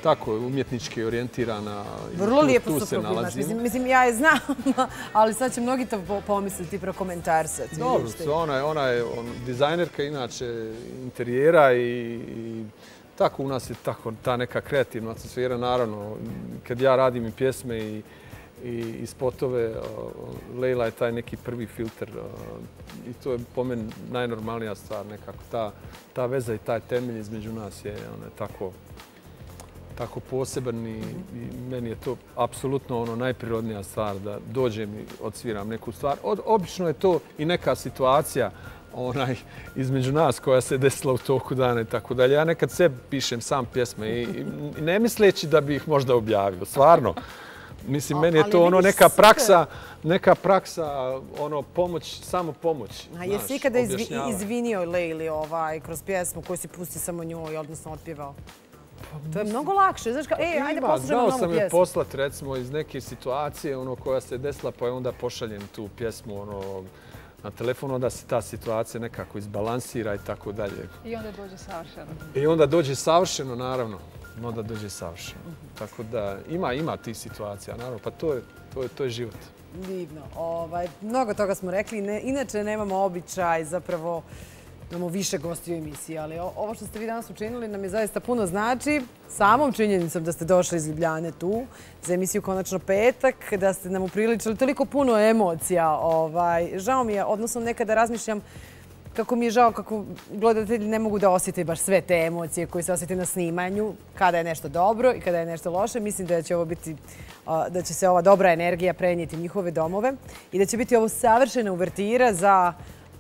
tako umjetnički orijentirana. Vrlo lijepo su imaš. Mislim, mislim, ja je znam, ali sad će mnogi to pomisliti pro komentarsati. Dobro, ona je, ona je on, dizajnerka inače interijera i, i tako u nas je tako ta neka kreativna atmosfera. Naravno, kad ja radim i pjesme i i, i spotove. Leila je taj neki prvi filter i to je po meni najnormalnija stvar nekako. Ta, ta veza i taj temelj između nas je, on tako, tako poseban i, i meni je to apsolutno ono najprirodnija stvar da dođem i odsviram neku stvar. Od, obično je to i neka situacija onaj između nas koja se desila u toku dana i tako dalje. Ja nekad sebi pišem sam pjesme i, i ne misleći da bih ih možda objavio, stvarno Mislim, meni je to ono neka praksa, neka praksa, ono, pomoć, samo pomoć. A jesi znaš, ikada izvi, izvinio Lejli ovaj, kroz pjesmu koju si pusti samo njoj, odnosno otpjevao? To je mnogo lakše. Znaš kao, ej, ajde Ima, poslušamo znao novu sam je pjesmu. poslat recimo iz neke situacije ono koja se desila pa je onda pošaljem tu pjesmu ono na telefon, onda se ta situacija nekako izbalansira i tako dalje. I onda dođe savršeno. I onda dođe savršeno, naravno. Onda dođe savršeno. Tako da ima, ima tih situacija, naravno. Pa to je, to je, to je život. Divno. Ovaj, mnogo toga smo rekli. Ne, inače nemamo običaj, zapravo imamo više gosti u emisiji, ali ovo što ste vi danas učinili nam je zaista puno znači. Samom činjenicom da ste došli iz Ljubljane tu za emisiju Konačno petak, da ste nam upriličili toliko puno emocija. Ovaj, žao mi je, odnosno nekada razmišljam kako mi je žao kako gledatelji ne mogu da osjete baš sve te emocije koje se osjete na snimanju, kada je nešto dobro i kada je nešto loše. Mislim da će ovo biti, da će se ova dobra energija prenijeti u njihove domove i da će biti ovo savršena uvertira za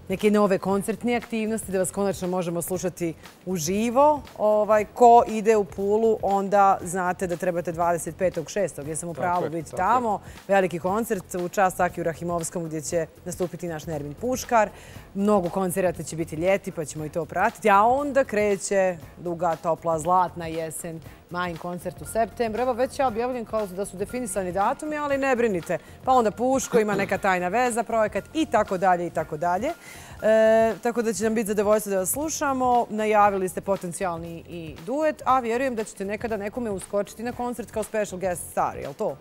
neke nove koncertne aktivnosti, da vas konačno možemo slušati uživo. Ovaj, ko ide u Pulu, onda znate da trebate 25.6. Jesam u Tako pravu biti tako je. tamo veliki koncert u čast Akiju Rahimovskom gdje će nastupiti naš Nermin Puškar. Mnogo koncerata će biti ljeti pa ćemo i to pratiti. A onda kreće duga, topla, zlatna jesen, majin koncert u septembru. Evo već je objavljen kao da su definisani datumi, ali ne brinite. Pa onda Puško ima neka tajna veza, projekat i tako dalje i tako dalje. E, tako da će nam biti zadovoljstvo da vas slušamo. Najavili ste potencijalni i duet, a vjerujem da ćete nekada nekome uskočiti na koncert kao special guest star, je li to?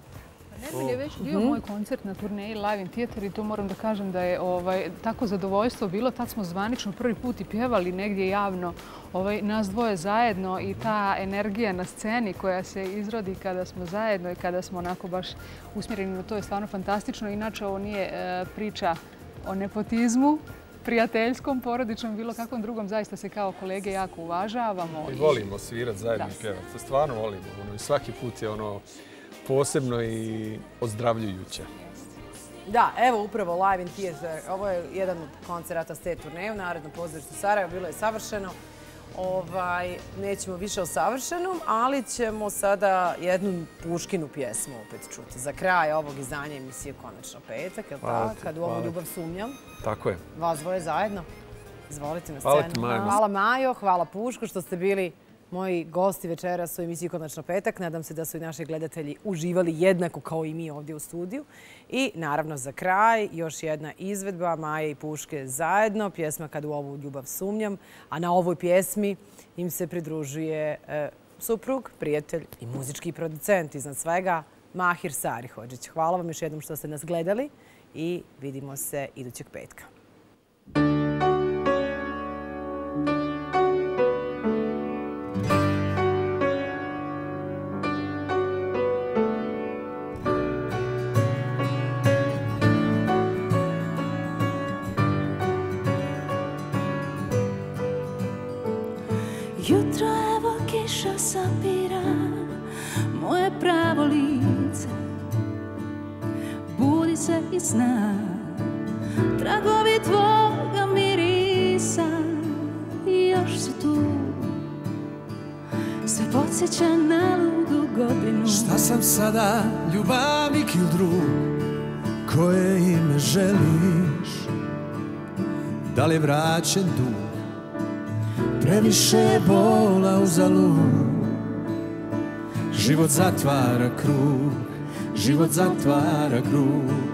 Nermin je već bio moj koncert na turneji Live in Theater i to moram da kažem da je ovaj, tako zadovoljstvo bilo. Tad smo zvanično prvi put i pjevali negdje javno ovaj, nas dvoje zajedno i ta energija na sceni koja se izrodi kada smo zajedno i kada smo onako baš usmjereni na to je stvarno fantastično. Inače, ovo nije e, priča o nepotizmu, prijateljskom, porodičnom, bilo kakvom drugom. Zaista se kao kolege jako uvažavamo. I volimo svirat zajedno i pjevat. Stvarno volimo. Ono, I svaki put je ono posebno i ozdravljujuće. Da, evo upravo Live in Theater. Ovo je jedan od koncerata s te turneje u Narodnom pozorištu Sarajevo. Bilo je savršeno. Ovaj, nećemo više o savršenom, ali ćemo sada jednu Puškinu pjesmu opet čuti. Za kraj ovog izdanja emisije Konačno petak, je li Hvala tako? Kad u ovu hvala. ljubav sumnjam. Tako je. Vas dvoje zajedno. Izvolite na Hvala scenu. ti, Majo. Hvala Majo, hvala Puško što ste bili moji gosti večeras su emisiji Konačno petak. Nadam se da su i naši gledatelji uživali jednako kao i mi ovdje u studiju. I naravno za kraj još jedna izvedba Maje i Puške zajedno, pjesma Kad u ovu ljubav sumnjam. A na ovoj pjesmi im se pridružuje e, suprug, prijatelj i muzički producent iznad svega Mahir Sarihođić. Hvala vam još jednom što ste nas gledali i vidimo se idućeg petka. Li se i sna Tragovi tvoga mirisa Još su tu. Sve podsjeća na ludu godinu. Šta sam sada, ljubavnik ili drug? Koje ime želiš? Da li je vraćen dug? Previše je bola u zalu Život zatvara krug. Život zatvara krug.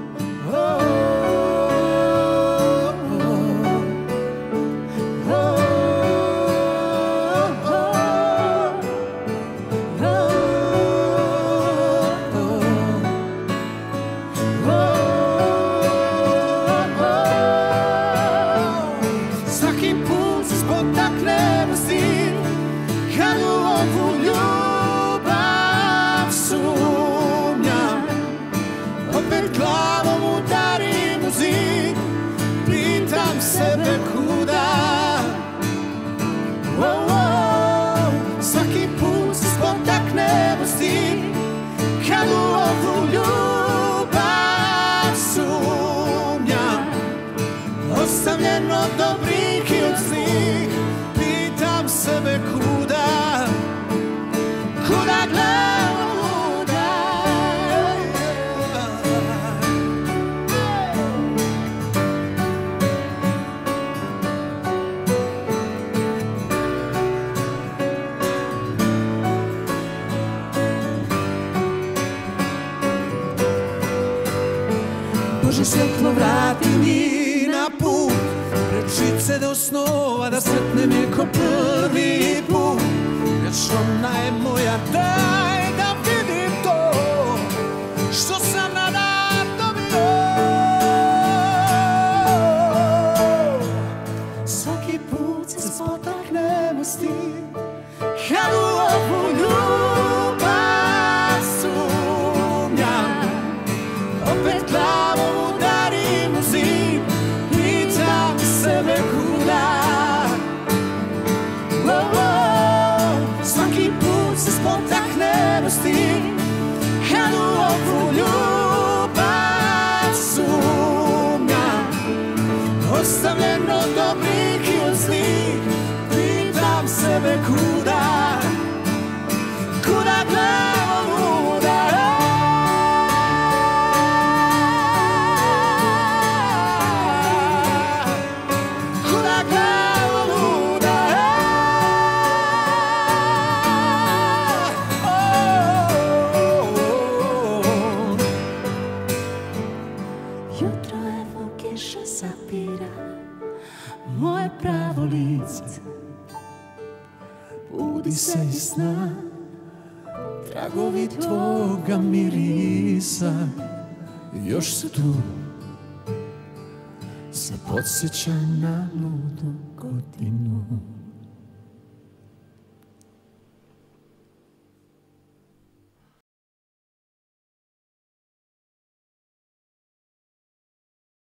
svjetlo vrati mi na put. Prečice do snova da sretnem je ko prvi put. Jer što najmoja daj još se tu se podsjećam na ludu godinu.